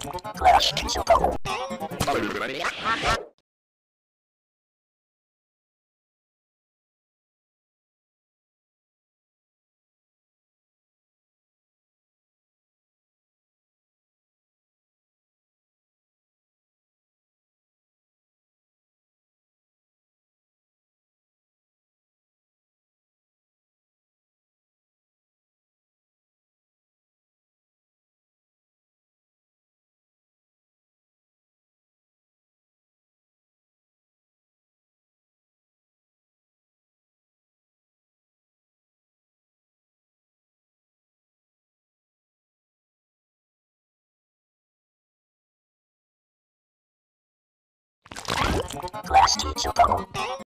Clash teacher Clash teacher.